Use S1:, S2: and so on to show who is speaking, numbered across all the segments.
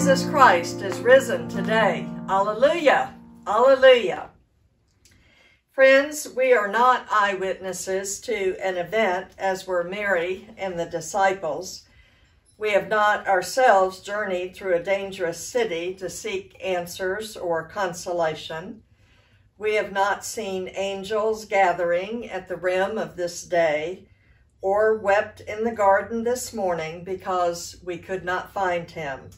S1: Jesus Christ is risen today. Alleluia! Alleluia! Friends, we are not eyewitnesses to an event as were Mary and the disciples. We have not ourselves journeyed through a dangerous city to seek answers or consolation. We have not seen angels gathering at the rim of this day or wept in the garden this morning because we could not find him.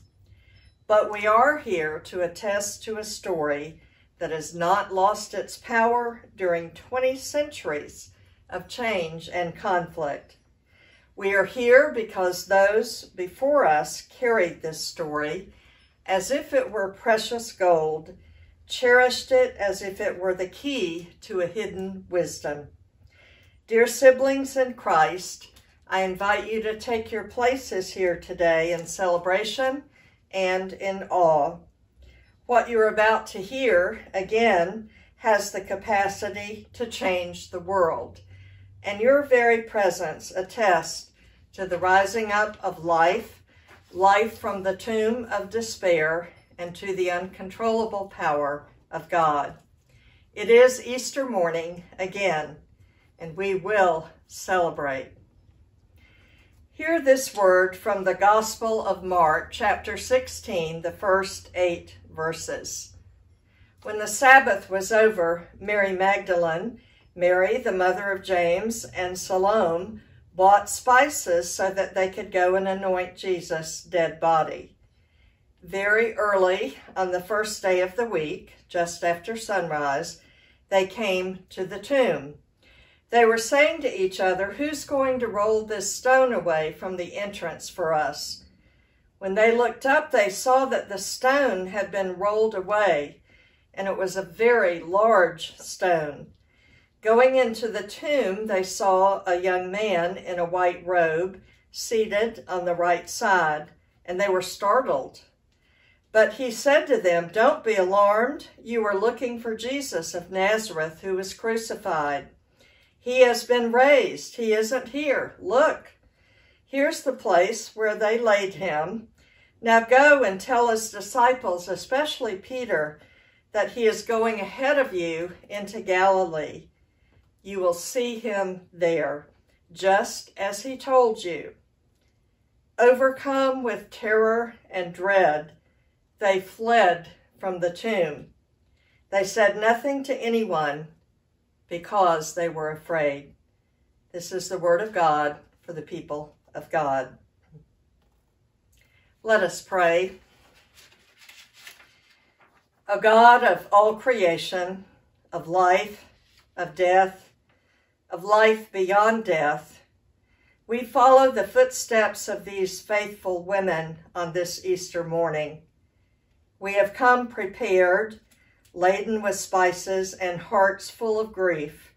S1: But we are here to attest to a story that has not lost its power during 20 centuries of change and conflict. We are here because those before us carried this story as if it were precious gold, cherished it as if it were the key to a hidden wisdom. Dear siblings in Christ, I invite you to take your places here today in celebration and in awe. What you're about to hear, again, has the capacity to change the world, and your very presence attests to the rising up of life, life from the tomb of despair, and to the uncontrollable power of God. It is Easter morning again, and we will celebrate. Hear this word from the Gospel of Mark, chapter 16, the first eight verses. When the Sabbath was over, Mary Magdalene, Mary, the mother of James, and Salome bought spices so that they could go and anoint Jesus' dead body. Very early on the first day of the week, just after sunrise, they came to the tomb. They were saying to each other, who's going to roll this stone away from the entrance for us? When they looked up, they saw that the stone had been rolled away, and it was a very large stone. Going into the tomb, they saw a young man in a white robe seated on the right side, and they were startled. But he said to them, Don't be alarmed. You are looking for Jesus of Nazareth, who was crucified. He has been raised. He isn't here. Look, here's the place where they laid him. Now go and tell his disciples, especially Peter, that he is going ahead of you into Galilee. You will see him there, just as he told you. Overcome with terror and dread, they fled from the tomb. They said nothing to anyone because they were afraid. This is the word of God for the people of God. Let us pray. O God of all creation, of life, of death, of life beyond death, we follow the footsteps of these faithful women on this Easter morning. We have come prepared laden with spices and hearts full of grief.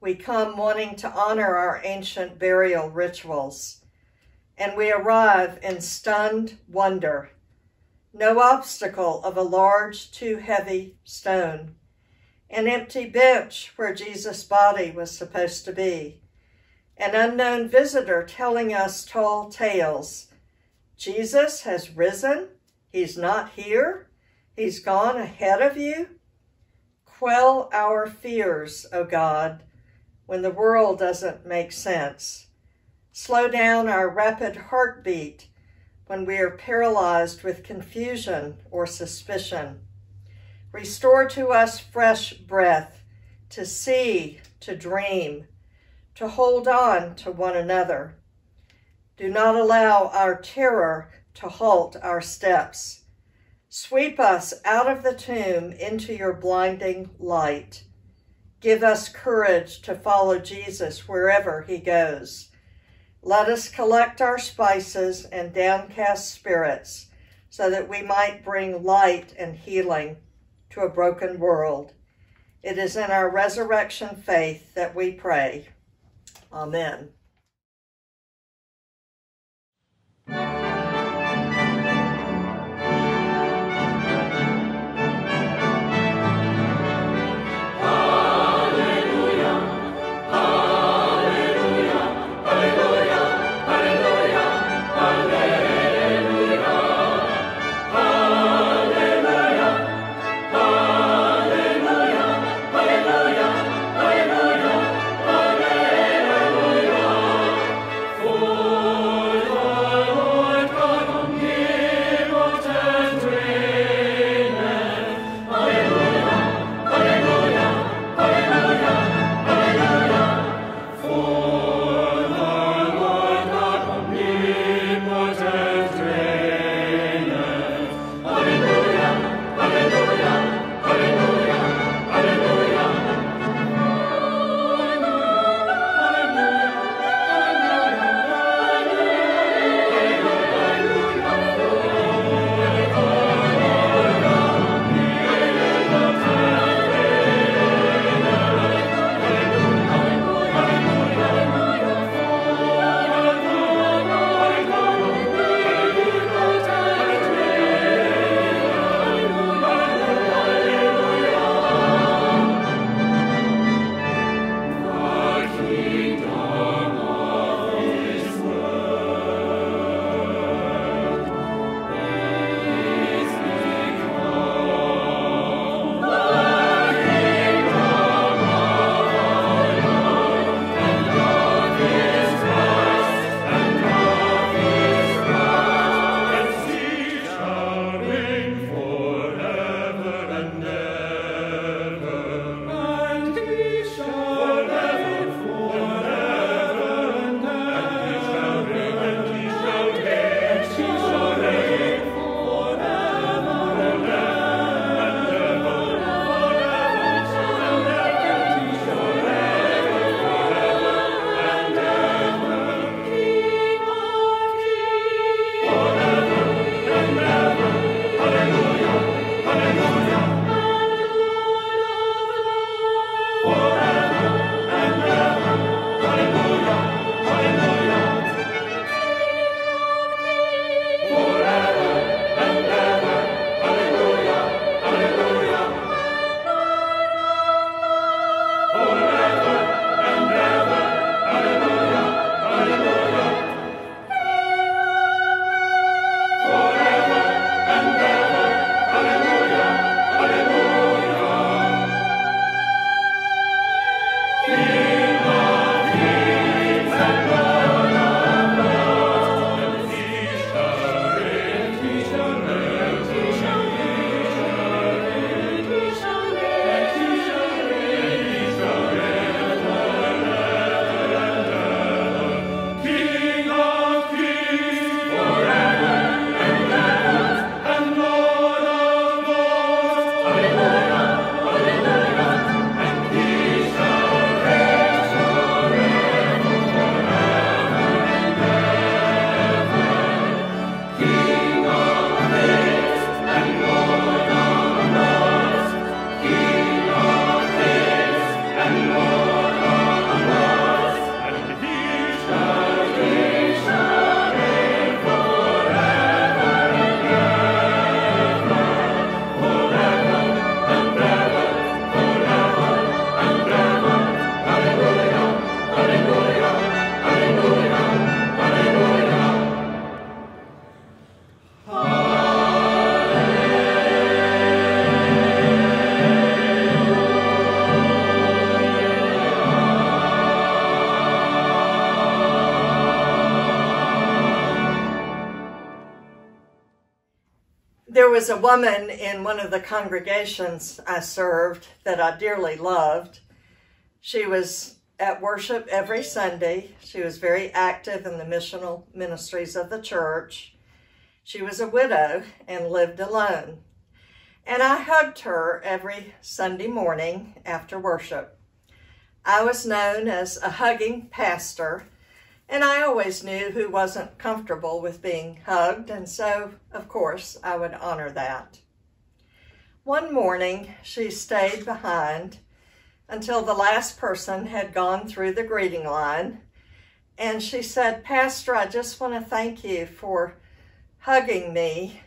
S1: We come wanting to honor our ancient burial rituals, and we arrive in stunned wonder. No obstacle of a large, too heavy stone. An empty bench where Jesus' body was supposed to be. An unknown visitor telling us tall tales. Jesus has risen? He's not here? He's gone ahead of you. Quell our fears, O God, when the world doesn't make sense. Slow down our rapid heartbeat when we are paralyzed with confusion or suspicion. Restore to us fresh breath to see, to dream, to hold on to one another. Do not allow our terror to halt our steps. Sweep us out of the tomb into your blinding light. Give us courage to follow Jesus wherever he goes. Let us collect our spices and downcast spirits so that we might bring light and healing to a broken world. It is in our resurrection faith that we pray. Amen. Was a woman in one of the congregations I served that I dearly loved. She was at worship every Sunday. She was very active in the missional ministries of the church. She was a widow and lived alone. And I hugged her every Sunday morning after worship. I was known as a hugging pastor, and I always knew who wasn't comfortable with being hugged, and so, of course, I would honor that. One morning, she stayed behind until the last person had gone through the greeting line. And she said, Pastor, I just want to thank you for hugging me.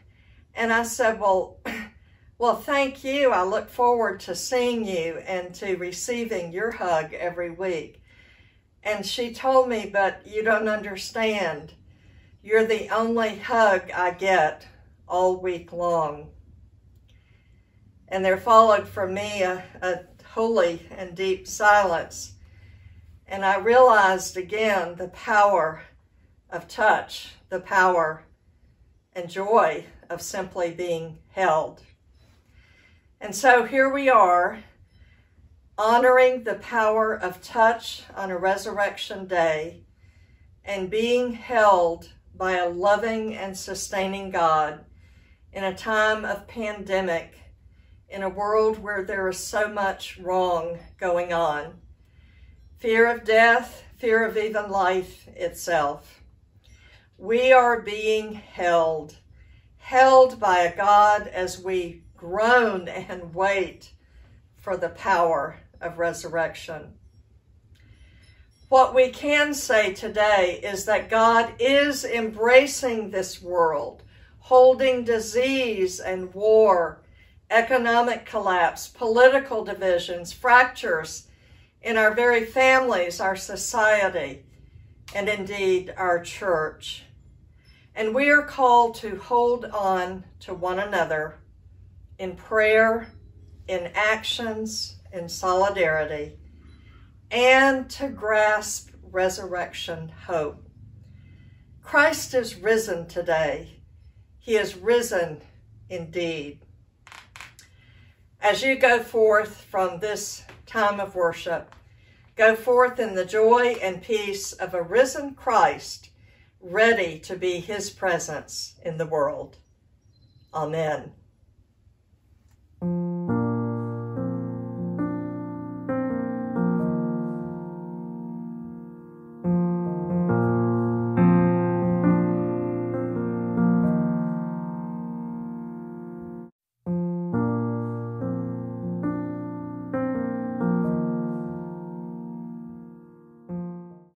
S1: And I said, well, well, thank you. I look forward to seeing you and to receiving your hug every week. And she told me, but you don't understand. You're the only hug I get all week long. And there followed from me a, a holy and deep silence. And I realized again the power of touch, the power and joy of simply being held. And so here we are, honoring the power of touch on a resurrection day and being held by a loving and sustaining God in a time of pandemic in a world where there is so much wrong going on. Fear of death, fear of even life itself. We are being held, held by a God as we groan and wait for the power of resurrection. What we can say today is that God is embracing this world, holding disease and war economic collapse, political divisions, fractures in our very families, our society, and indeed our church. And we are called to hold on to one another in prayer, in actions, in solidarity, and to grasp resurrection hope. Christ is risen today. He is risen indeed. As you go forth from this time of worship, go forth in the joy and peace of a risen Christ, ready to be his presence in the world. Amen.